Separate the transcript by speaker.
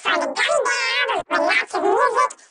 Speaker 1: for the gun dad with lots of music,